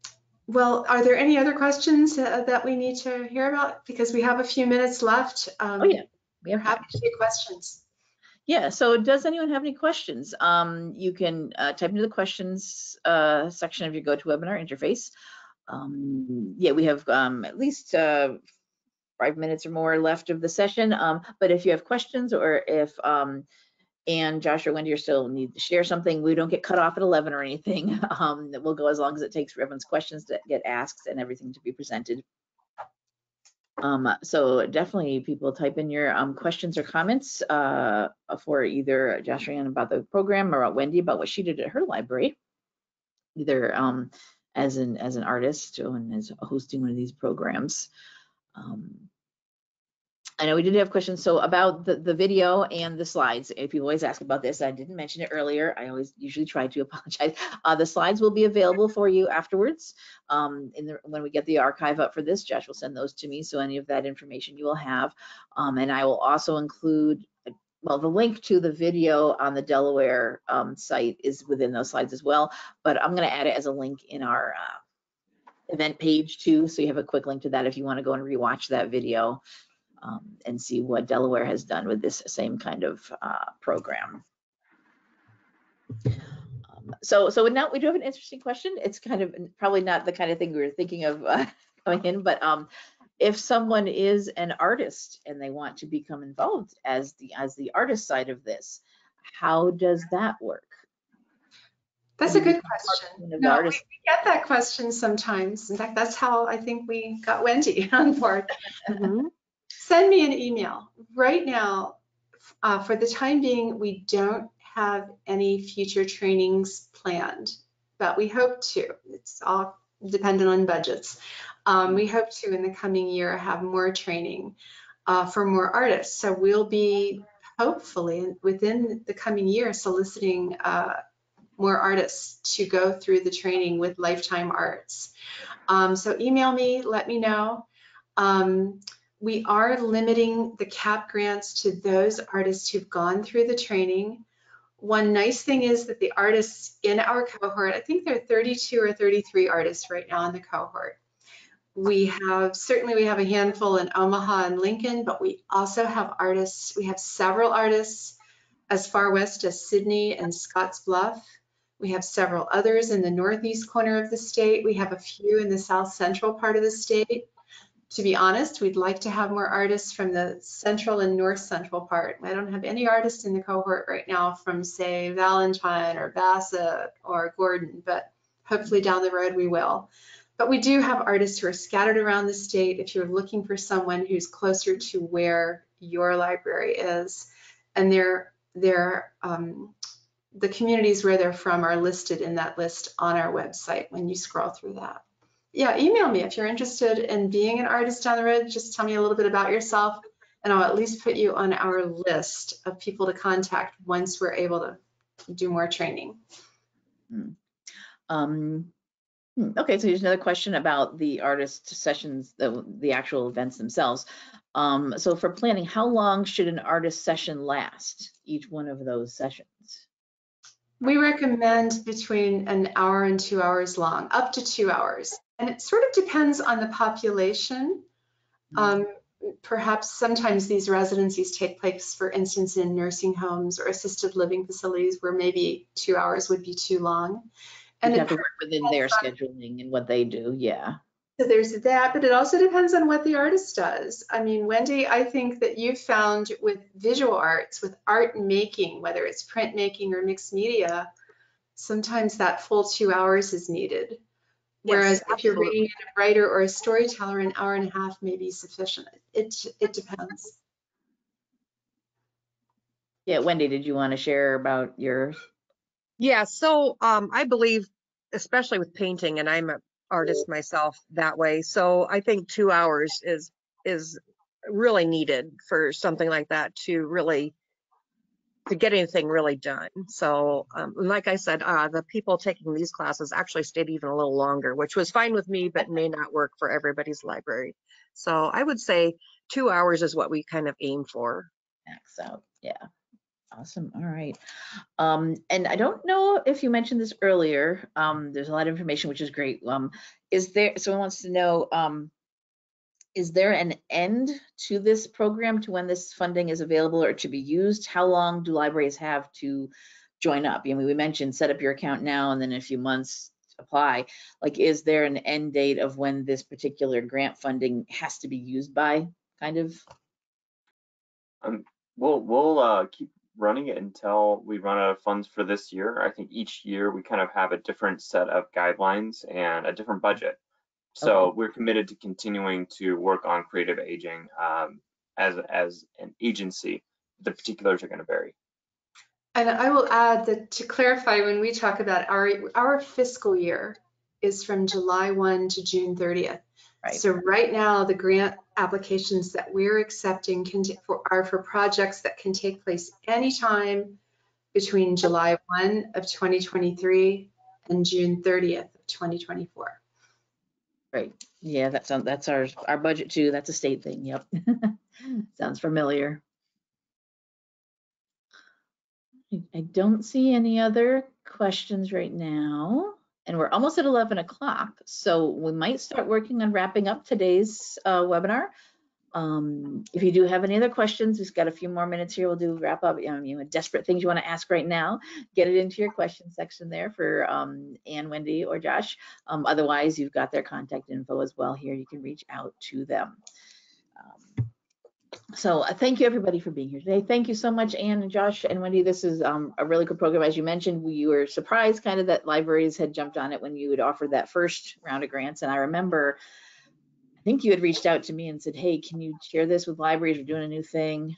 well, are there any other questions uh, that we need to hear about? Because we have a few minutes left. Um, Oh, yeah. We have happy to take questions. Yeah, so does anyone have any questions? Um, you can uh, type into the questions uh, section of your GoToWebinar interface. Um, yeah, we have um, at least uh, five minutes or more left of the session. Um, but if you have questions or if um, and Josh or Wendy are still need to share something, we don't get cut off at 11 or anything. Um, will go as long as it takes for everyone's questions to get asked and everything to be presented. Um, so definitely people type in your um, questions or comments uh, for either Josh or Anne about the program or about Wendy about what she did at her library, either um, as an as an artist or as hosting one of these programs. Um, I know we did have questions. So about the, the video and the slides, if you always ask about this, I didn't mention it earlier. I always usually try to apologize. Uh, the slides will be available for you afterwards. Um, in the, when we get the archive up for this, Josh will send those to me. So any of that information you will have. Um, and I will also include, well, the link to the video on the Delaware um, site is within those slides as well. But I'm going to add it as a link in our uh, event page too. So you have a quick link to that if you want to go and rewatch that video um, and see what Delaware has done with this same kind of uh, program. Um, so, so now we do have an interesting question. It's kind of probably not the kind of thing we were thinking of uh, coming in, but um, if someone is an artist and they want to become involved as the as the artist side of this, how does that work? That's a good question. No, we, we get that question sometimes. In fact, that's how I think we got Wendy on board. Send me an email. Right now, uh, for the time being, we don't have any future trainings planned, but we hope to. It's all dependent on budgets. Um, we hope to, in the coming year, have more training uh, for more artists. So we'll be hopefully within the coming year soliciting uh, more artists to go through the training with Lifetime Arts. Um, so email me, let me know. Um, we are limiting the CAAP grants to those artists who've gone through the training. One nice thing is that the artists in our cohort, I think there are 32 or 33 artists right now in the cohort. We have, certainly we have a handful in Omaha and Lincoln, but we also have artists, we have several artists as far west as Sidney and Scottsbluff. We have several others in the northeast corner of the state. We have a few in the south central part of the state. To be honest, we'd like to have more artists from the central and north central part. I don't have any artists in the cohort right now from say Valentine or Bassett or Gordon, but hopefully down the road we will. But we do have artists who are scattered around the state. If you're looking for someone who's closer to where your library is, and they're, they're um, the communities where they're from are listed in that list on our website when you scroll through that. Yeah, email me if you're interested in being an artist down the road. Just tell me a little bit about yourself, and I'll at least put you on our list of people to contact once we're able to do more training. Um, Hmm, Okay, so here's another question about the artist sessions, the, the actual events themselves. Um, so for planning, how long should an artist session last? Each one of those sessions? We recommend between an hour and two hours long, up to two hours. And it sort of depends on the population. Um, perhaps sometimes these residencies take place, for instance, in nursing homes or assisted living facilities where maybe two hours would be too long. And it have to work within their scheduling and what they do, yeah. So there's that, but it also depends on what the artist does. I mean, Wendy, I think that you found with visual arts, with art making, whether it's printmaking or mixed media, sometimes that full two hours is needed. Whereas if you're absolutely. bringing a writer or a storyteller, an hour and a half may be sufficient. It, it depends. Yeah, Wendy, did you want to share about your, Yeah, so um, I believe, especially with painting, and I'm an artist myself that way. So I think two hours is is really needed for something like that to really to get anything really done. So um, like I said, uh, the people taking these classes actually stayed even a little longer, which was fine with me, but may not work for everybody's library. So I would say two hours is what we kind of aim for. max out? Yeah. Awesome, all right. Um, and I don't know if you mentioned this earlier, um, there's a lot of information, which is great. Um, is there, someone wants to know, um, is there an end to this program to when this funding is available or to be used? How long do libraries have to join up? I mean, we mentioned set up your account now and then in a few months apply. Like, is there an end date of when this particular grant funding has to be used by, kind of? Um, we'll we'll uh, keep running it until we run out of funds for this year. I think each year we kind of have a different set of guidelines and a different budget. So we're committed to continuing to work on creative aging um, as as an agency. The particulars are going to vary. And I will add that to clarify, when we talk about our, our fiscal year is from July 1 to June 30th. Right. So right now, the grant applications that we're accepting can, for- are for projects that can take place anytime between July 1 of 2023 and June 30th of 2024. Right, yeah, that's, that's our, our budget too, that's a state thing, yep. Sounds familiar. I- I don't see any other questions right now, and we're almost at 11 o'clock, so we might start working on wrapping up today's uh, webinar. Um, If you do have any other questions, we've got a few more minutes here, we'll do wrap up, you know, you know, desperate things you want to ask right now, get it into your question section there for um, Anne, Wendy, or Josh. Um, otherwise, you've got their contact info as well here. You can reach out to them. So uh, thank you everybody for being here today. Thank you so much, Anne and Josh and Wendy. This is um, a really good program. As you mentioned, we were surprised kind of that libraries had jumped on it when you had offered that first round of grants. And I remember, I think you had reached out to me and said, hey, can you share this with libraries? We're doing a new thing.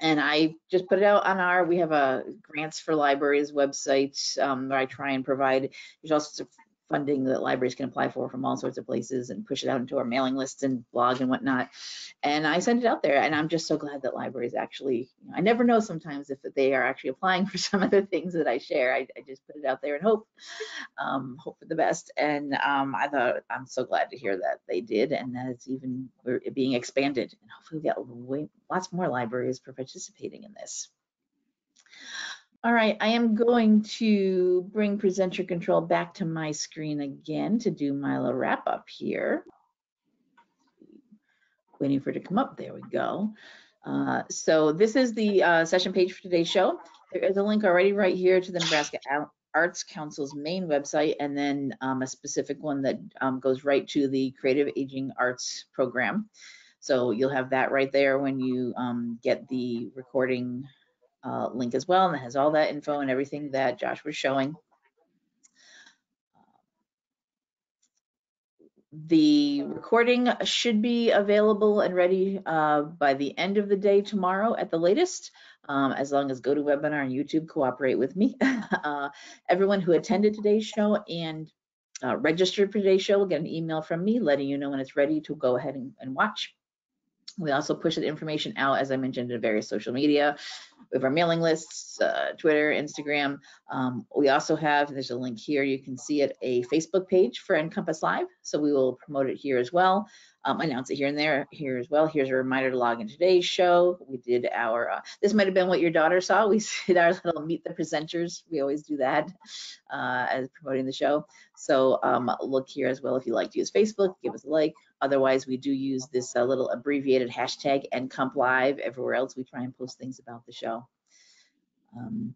And I just put it out on our, we have a grants for libraries website um, where I try and provide, there's of funding that libraries can apply for from all sorts of places and push it out into our mailing lists and blog and whatnot. And I sent it out there and I'm just so glad that libraries actually, you know, I never know sometimes if they are actually applying for some of the things that I share. I, I just put it out there and hope, um, hope for the best. And um, I thought, I'm so glad to hear that they did and that it's even being expanded. And hopefully we get way, lots more libraries for participating in this. All right, I am going to bring presenter control back to my screen again to do my little wrap up here. Waiting for it to come up. There we go. Uh, so this is the uh, session page for today's show. There is a link already right here to the Nebraska Arts Council's main website, and then um, a specific one that um, goes right to the Creative Aging Arts program. So you'll have that right there when you um, get the recording uh, link as well, and it has all that info and everything that Josh was showing. The recording should be available and ready uh, by the end of the day tomorrow at the latest, um, as long as GoToWebinar and YouTube cooperate with me. uh, everyone who attended today's show and uh, registered for today's show will get an email from me letting you know when it's ready to go ahead and, and watch. We also push the information out, as I mentioned, in various social media. We have our mailing lists, uh, Twitter, Instagram. Um, we also have, there's a link here, you can see it, a Facebook page for NCompass Live. So we will promote it here as well. Um, announce it here and there here as well. Here's a reminder to log in today's show. We did our, uh, this might have been what your daughter saw. We did our little meet the presenters. We always do that uh, as promoting the show. So um, look here as well if you like to use Facebook, give us a like. Otherwise, we do use this uh, little abbreviated hashtag ncomplive. Everywhere else, we try and post things about the show. Um,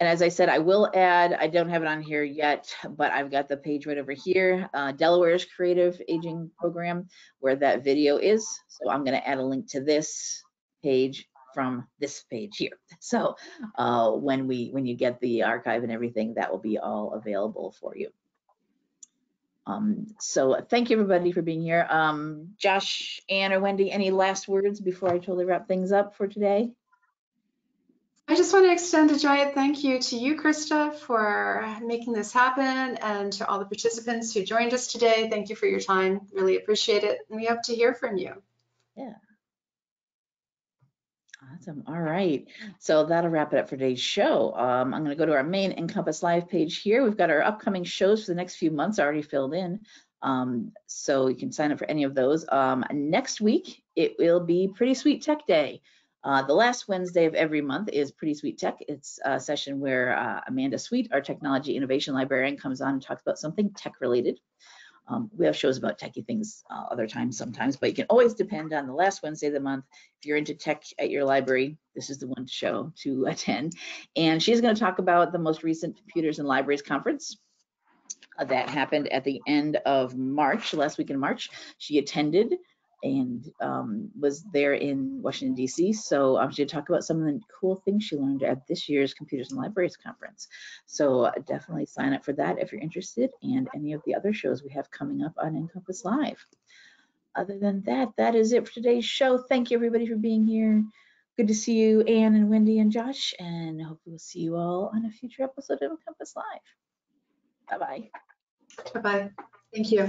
and as I said, I will add, I don't have it on here yet, but I've got the page right over here, uh, Delaware's Creative Aging Program, where that video is. So I'm going to add a link to this page from this page here. So uh, when we when you get the archive and everything, that will be all available for you. Um, so thank you everybody for being here. Um, Josh, Anne, or Wendy, any last words before I totally wrap things up for today? I just want to extend a giant thank you to you, Christa, for making this happen and to all the participants who joined us today. Thank you for your time. Really appreciate it. And we hope to hear from you. Yeah. Awesome. All right. So that'll wrap it up for today's show. Um, I'm going to go to our main NCompass Live page here. We've got our upcoming shows for the next few months already filled in. Um, so you can sign up for any of those. Um, next week, it will be Pretty Sweet Tech Day. Uh, the last Wednesday of every month is Pretty Sweet Tech. It's a session where uh, Amanda Sweet, our technology innovation librarian, comes on and talks about something tech related. Um, we have shows about techie things uh, other times sometimes, but you can always depend on the last Wednesday of the month. If you're into tech at your library, this is the one show to attend. And she's going to talk about the most recent Computers in Libraries Conference uh, that happened at the end of March, last week in March. She attended and um, was there in Washington, D.C. So I'm going to talk about some of the cool things she learned at this year's Computers in Libraries Conference. So uh, definitely sign up for that if you're interested and any of the other shows we have coming up on NCompass Live. Other than that, that is it for today's show. Thank you everybody for being here. Good to see you, Anne and Wendy and Josh, and hopefully we'll see you all on a future episode of NCompass Live. Bye-bye. Bye-bye. Thank you.